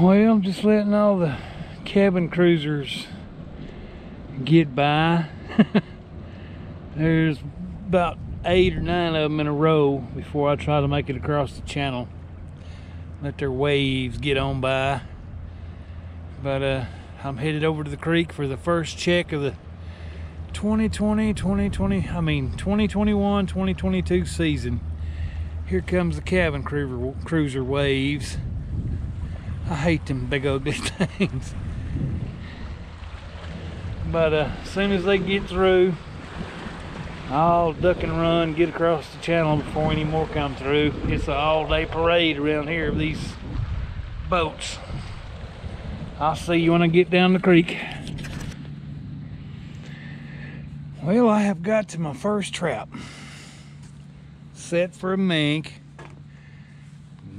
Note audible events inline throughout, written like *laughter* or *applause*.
Well, I'm just letting all the cabin cruisers get by. *laughs* There's about eight or nine of them in a row before I try to make it across the channel. Let their waves get on by. But uh, I'm headed over to the creek for the first check of the 2020, 2020, I mean 2021, 2022 season. Here comes the cabin cruiser waves. I hate them big ugly *laughs* things. But uh, as soon as they get through, I'll duck and run, get across the channel before any more come through. It's an all-day parade around here of these boats. I'll see you when I get down the creek. Well, I have got to my first trap. Set for a mink.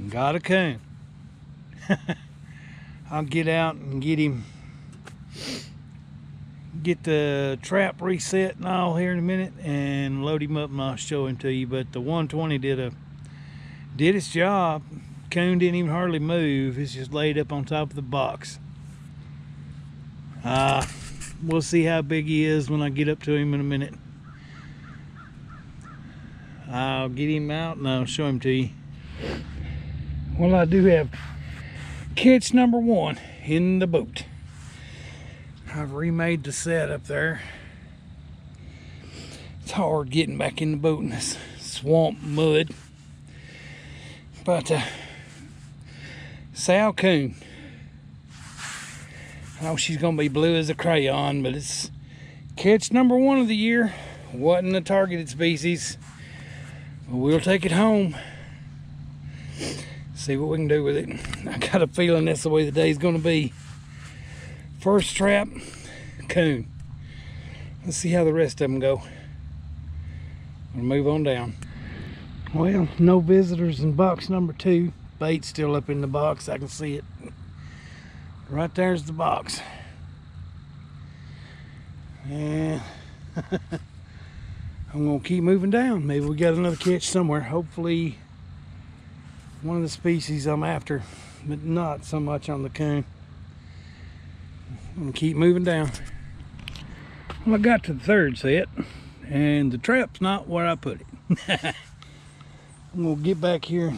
Got a coon. *laughs* I'll get out and get him. Get the trap reset and all here in a minute and load him up and I'll show him to you. But the 120 did a did its job. Coon didn't even hardly move. It's just laid up on top of the box. Uh, we'll see how big he is when I get up to him in a minute. I'll get him out and I'll show him to you. Well I do have catch number one in the boat I've remade the set up there. It's hard getting back in the boat in this swamp mud. But uh, sow Coon. I know she's gonna be blue as a crayon, but it's catch number one of the year. Wasn't a targeted species. But we'll take it home. See what we can do with it. *laughs* I got a feeling that's the way the day's gonna be. First trap, coon. Let's see how the rest of them go. We'll move on down. Well, no visitors in box number two. Bait still up in the box. I can see it. Right there's the box. And *laughs* I'm gonna keep moving down. Maybe we got another catch somewhere. Hopefully one of the species I'm after, but not so much on the coon. I'm gonna keep moving down. Well, I got to the third set, and the trap's not where I put it. *laughs* I'm gonna get back here,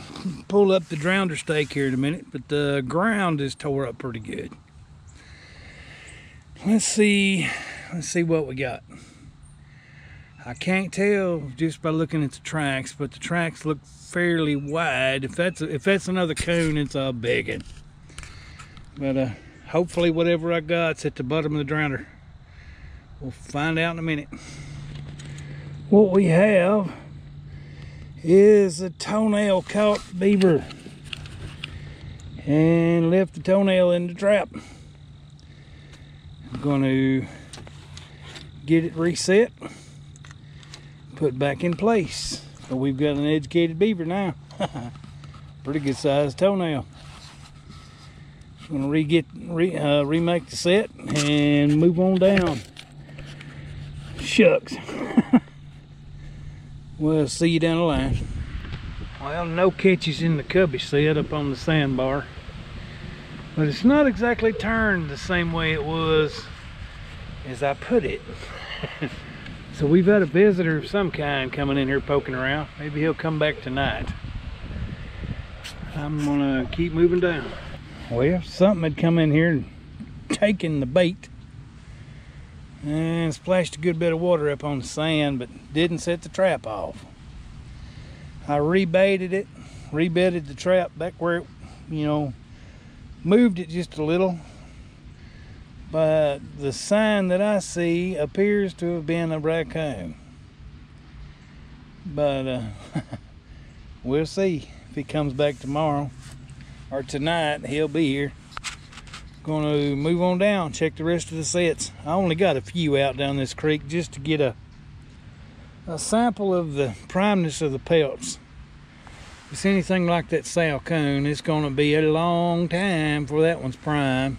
pull up the drowner stake here in a minute, but the ground is tore up pretty good. Let's see, let's see what we got. I can't tell just by looking at the tracks, but the tracks look fairly wide. If that's if that's another coon, it's a big one. But uh, hopefully whatever I got's at the bottom of the drowner. We'll find out in a minute. What we have is a toenail caught beaver and left the toenail in the trap. I'm going to get it reset, put back in place. So we've got an educated beaver now. *laughs* Pretty good sized toenail. I'm gonna re-get, re, uh, remake the set and move on down. Shucks. *laughs* we'll see you down the line. Well, no catches in the cubby set up on the sandbar. But it's not exactly turned the same way it was as I put it. *laughs* so we've had a visitor of some kind coming in here poking around. Maybe he'll come back tonight. I'm gonna keep moving down. Well, something had come in here and taken the bait and splashed a good bit of water up on the sand, but didn't set the trap off. I rebaited it, rebedded the trap back where it, you know, moved it just a little. But the sign that I see appears to have been a raccoon. But uh, *laughs* we'll see if he comes back tomorrow or tonight. He'll be here. Gonna move on down check the rest of the sets. I only got a few out down this creek just to get a a sample of the primeness of the pelts. If it's anything like that sow Coon, it's gonna be a long time for that one's prime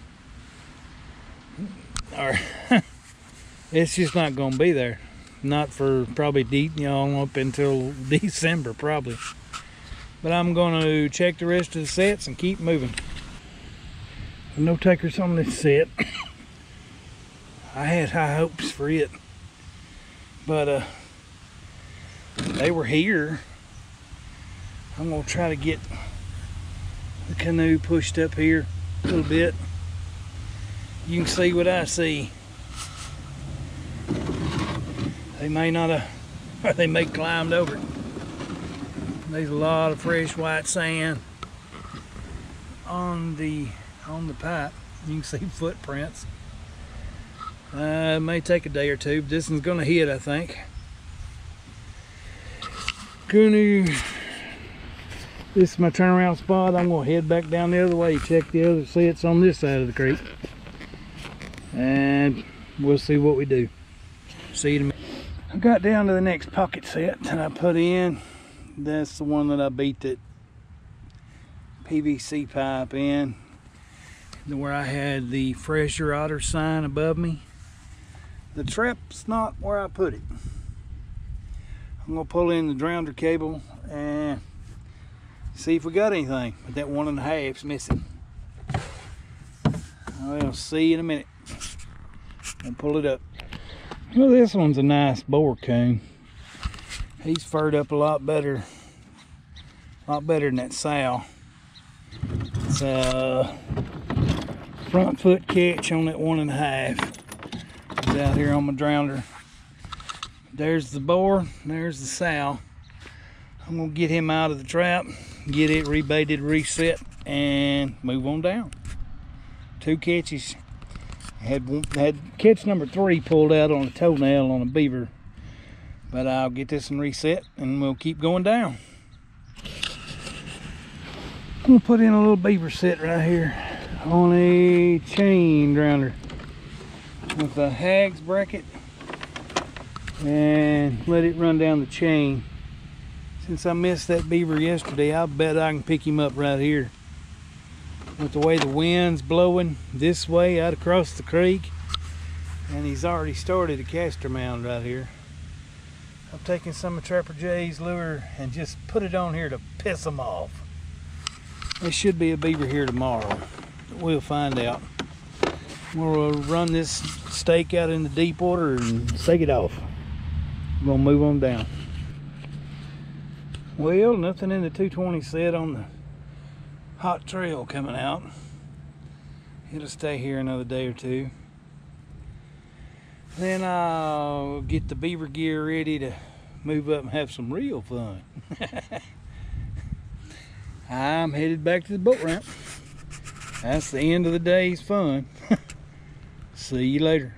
or *laughs* it's just not gonna be there not for probably deep know up until *laughs* december probably but I'm going to check the rest of the sets and keep moving. No takers on this set. *coughs* I had high hopes for it. But uh they were here. I'm gonna try to get the canoe pushed up here a little bit. You can see what I see. They may not have, or *laughs* they may climbed over. There's a lot of fresh white sand on the on the pipe. You can see *laughs* footprints. Uh, it may take a day or two, but this one's gonna hit, I think. Gonna, this is my turnaround spot. I'm gonna head back down the other way, check the other sets on this side of the creek. And we'll see what we do. See you in a minute. I got down to the next pocket set that I put in. That's the one that I beat that PVC pipe in where I had the Fresher Otter sign above me. The trap's not where I put it. I'm gonna pull in the drowner cable and see if we got anything. But that one and a half's missing. I'll see in a minute. And pull it up. Well, this one's a nice boar coon. He's furred up a lot better, a lot better than that sow. It's a front foot catch on that one and a half. He's out here on my drowner. There's the boar, there's the sow. I'm gonna get him out of the trap, get it rebaited, reset, and move on down. Two catches. Had had catch number three pulled out on a toenail on a beaver, but I'll get this one reset and we'll keep going down. I'm gonna put in a little beaver set right here on a chain drowner with a Hags bracket and let it run down the chain. Since I missed that beaver yesterday, I bet I can pick him up right here. With the way the wind's blowing this way out across the creek, and he's already started a castor mound right here. I'm taking some of Trapper Jay's lure and just put it on here to piss them off. There should be a beaver here tomorrow. We'll find out. We'll run this stake out in the deep water and stake it off. We're gonna move on down. Well, nothing in the 220 set on the hot trail coming out. It'll stay here another day or two. Then I'll get the beaver gear ready to move up and have some real fun. *laughs* I'm headed back to the boat ramp. That's the end of the day's fun. *laughs* See you later.